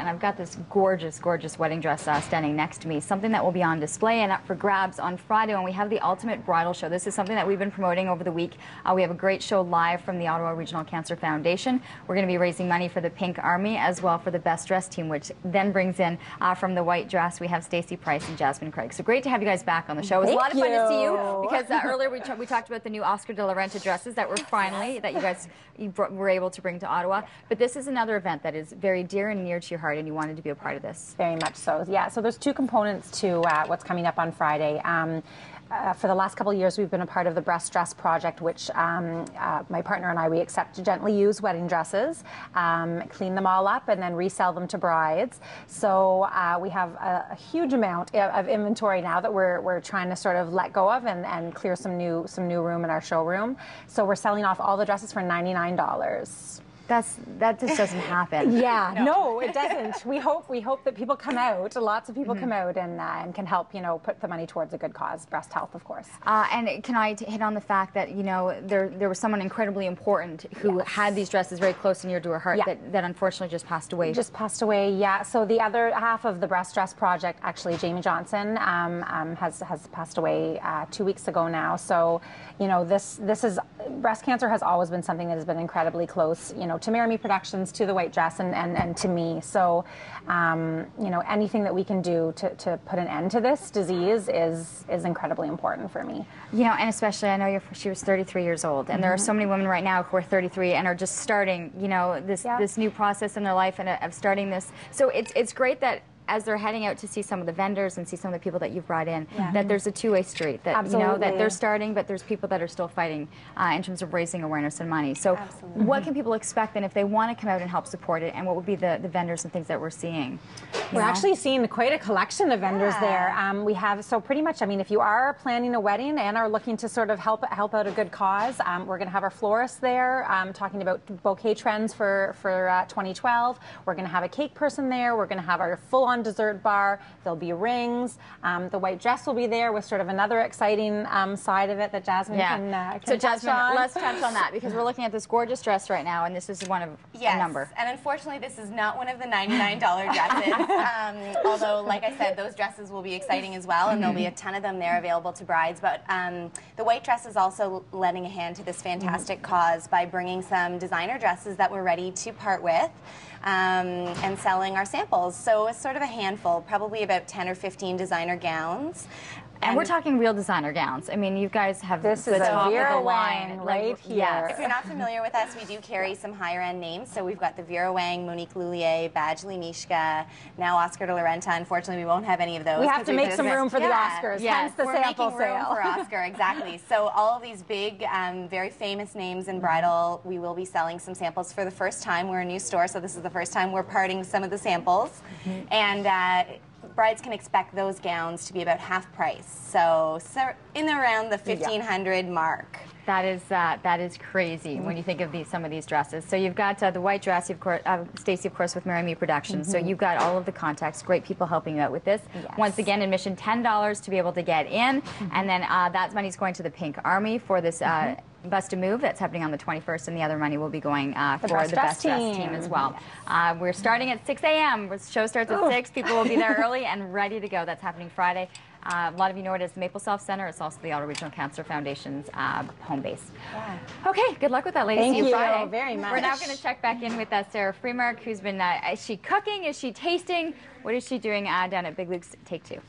and I've got this gorgeous, gorgeous wedding dress uh, standing next to me, something that will be on display and up for grabs on Friday when we have the Ultimate Bridal Show. This is something that we've been promoting over the week. Uh, we have a great show live from the Ottawa Regional Cancer Foundation. We're going to be raising money for the Pink Army as well for the Best Dress team, which then brings in uh, from the white dress, we have Stacey Price and Jasmine Craig. So great to have you guys back on the show. It was Thank a lot of fun to see you. you because uh, earlier we, we talked about the new Oscar de la Renta dresses that were finally, that you guys you were able to bring to Ottawa. But this is another event that is very dear and near to your heart, and you wanted to be a part of this. Very much so. Yeah. So there's two components to uh, what's coming up on Friday. Um, uh, for the last couple of years, we've been a part of the Breast Dress Project, which um, uh, my partner and I we accept to gently used wedding dresses, um, clean them all up, and then resell them to brides. So uh, we have a, a huge amount of, of inventory now that we're, we're trying to sort of let go of and, and clear some new some new room in our showroom. So we're selling off all the dresses for ninety nine dollars. That's that just doesn't happen. Yeah, no. it doesn't. We hope we hope that people come out. Lots of people come out and uh, and can help. You know, put the money towards a good cause, breast health, of course. Uh, and can I t- hit on the fact that you know there there was someone incredibly important who Yes. had these dresses very close and near to her heart Yeah. that, that unfortunately just passed away. Just passed away. Yeah. So the other half of the breast dress project, actually, Jamie Johnson um, um, has has passed away uh, two weeks ago now. So, you know, this this is breast cancer has always been something that has been incredibly close. You know, to Marry Me Productions, to the White Dress, and and, and to me. So, um, you know, anything that we can do to, to put an end to this disease is is incredibly important for me. You know, and especially I know you're, she was 33 years old, and there are so many women right now who are 33 and are just starting, you know, this Yeah. this new process in their life and uh, of starting this. So it's it's great that as they're heading out to see some of the vendors and see some of the people that you've brought in, Yeah. that there's a two-way street. That you know that they're starting, but there's people that are still fighting uh, in terms of raising awareness and money. So Absolutely. what can people expect then if they want to come out and help support it? And what would be the, the vendors and things that we're seeing? We're know? actually seeing quite a collection of vendors Yeah. there. Um, we have so pretty much. I mean, if you are planning a wedding and are looking to sort of help help out a good cause, um, we're going to have our florist there um, talking about bouquet trends for for uh, 2012. We're going to have a cake person there. We're going to have our full-on dessert bar. There'll be rings. Um, the white dress will be there with sort of another exciting um, side of it that Jasmine can, uh, can so touch Jasmine, on. let's touch on that because we're looking at this gorgeous dress right now, and this is one of Yes, a number. and unfortunately, this is not one of the $99 dresses. um, although, like I said, those dresses will be exciting as well, and there'll be a ton of them there available to brides. But um, the white dress is also lending a hand to this fantastic cause by bringing some designer dresses that we're ready to part with. Um, and selling our samples. So it's sort of a handful, probably about 10 or 15 designer gowns. And we're talking real designer gowns. I mean, you guys have This the is a top of Vera the line Wang right like, here. yes. If you're not familiar with us, we do carry some higher end names. So we've got the Vera Wang, Monique Lhuillier, Badgley Mischka, now Oscar de la Renta. Unfortunately, we won't have any of those. We have to make some room for the Oscars. Yes. Hence the We're sample making room for Oscar, exactly. So all of these big, um, very famous names in bridal, we will be selling some samples for the first time. We're a new store, so this is the first time we're parting some of the samples, and. Uh, Brides can expect those gowns to be about half price, so, so in around the fifteen hundred mark. That is uh, that is crazy when you think of these some of these dresses. So you've got uh, the white dress, you've cour- uh, Stacey, of course, with Marry Me Productions. So you've got all of the contacts, great people helping you out with this. Yes. Once again, admission ten dollars to be able to get in, and then uh, that money's going to the Pink Army for this. Bust a Move that's happening on the 21st, and the other money will be going uh, for Best the Best Dress team. team as well. Uh, we're starting at 6 a.m. The show starts at 6. People will be there early and ready to go. That's happening Friday. Uh, a lot of you know it as the Maple Center. It's also the Ottawa Regional Cancer Foundation's uh, home base. Okay, good luck with that, ladies. Thank See you you Friday. very We're now going to check back in with uh, Sarah Freemark, who's been, uh, is she cooking? Is she tasting? What is she doing uh, down at Big Luke's Take Two?